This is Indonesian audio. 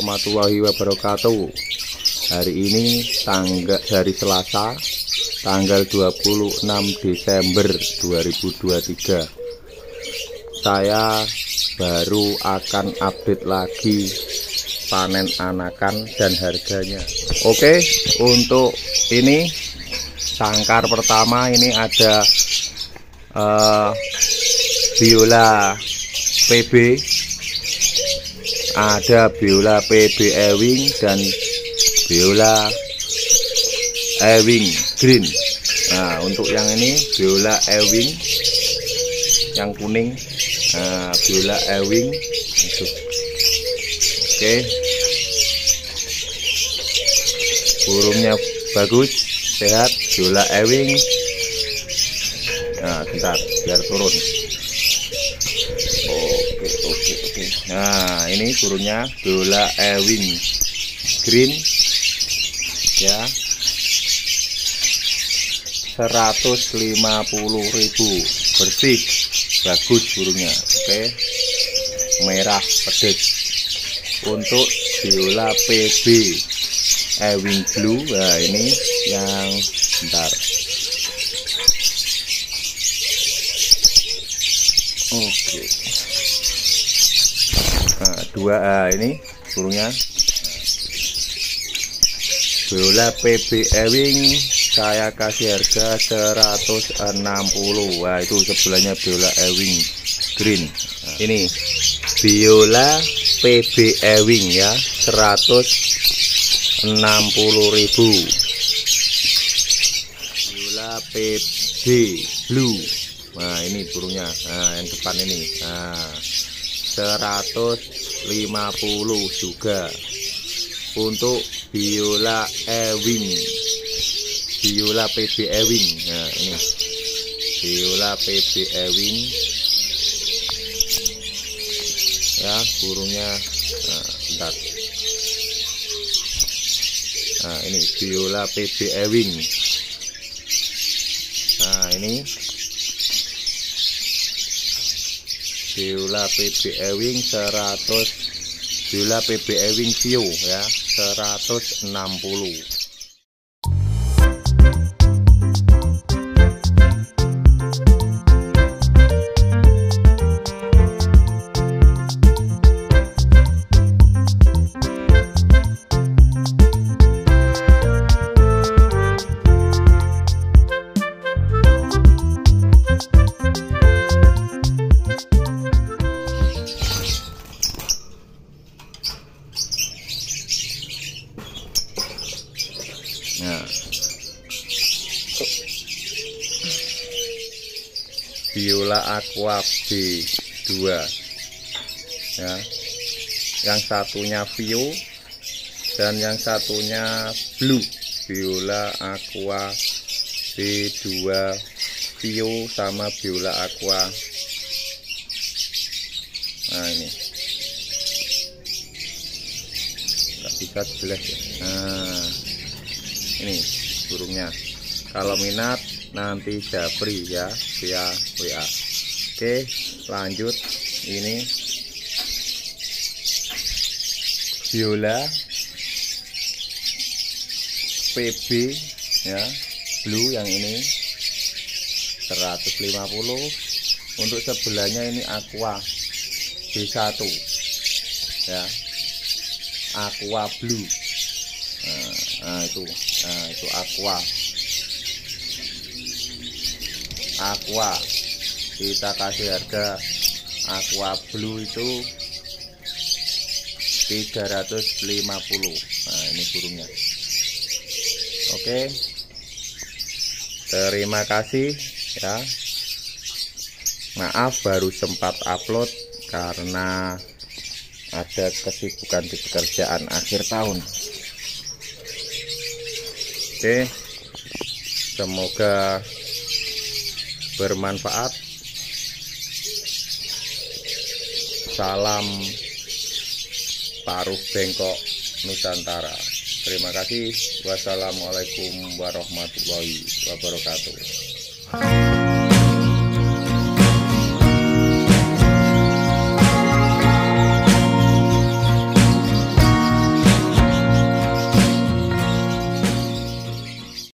warahmatullahi wabarakatuh. Hari ini tanggal hari Selasa tanggal 26 Desember 2023 Saya baru akan update lagi panen anakan dan harganya. Oke untuk ini sangkar pertama ini ada uh, biola PB ada biola PB Ewing dan biola Ewing Green. Nah untuk yang ini biola Ewing. Yang kuning nah, biola Ewing. Oke. Burungnya bagus sehat biola Ewing. Nah bentar biar turun. Oke oke nah ini turunnya bola ewing green. Ya. 150.000 bersih. Bagus burungnya oke. Merah pedes. Untuk biola PB ewing blue. Nah ini yang bentar. Oke dua ah, ini burungnya. Bola PB Ewing saya kasih harga 160 wah itu sebelahnya biola Ewing green. Ini biola PB Ewing ya 160.000 biola PB blue. Nah ini burungnya. Nah yang depan ini. Nah 150 juga. Untuk biola ewing. Biola PB ewing. Nah ini. Biola PB ewing. Ya burungnya. Nah, nah ini biola PB ewing. Nah ini biola PB Ewing 100 biola PB Ewing View ya 160 Nah. Biola Aqua B2 ya. Yang satunya Vio dan yang satunya Blue. Biola Aqua B2 Vio sama Biola Aqua. Nah, ini. Gak bisa jelas ya. Nah ini burungnya. Kalau minat nanti japri ya via WA oke lanjut. Ini. Biola PB ya. Blue yang ini. 150 untuk sebelahnya ini aqua B1 ya. Aqua blue. Nah, nah itu nah itu aqua. Aqua. Kita kasih harga aqua blue itu 350 nah ini burungnya. Oke. Terima kasih ya. Maaf baru sempat upload karena ada kesibukan di pekerjaan akhir tahun Oke, semoga bermanfaat. Salam paruh bengkok Nusantara. Terima kasih. Wassalamualaikum warahmatullahi wabarakatuh.